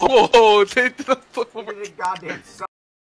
Oh, they did He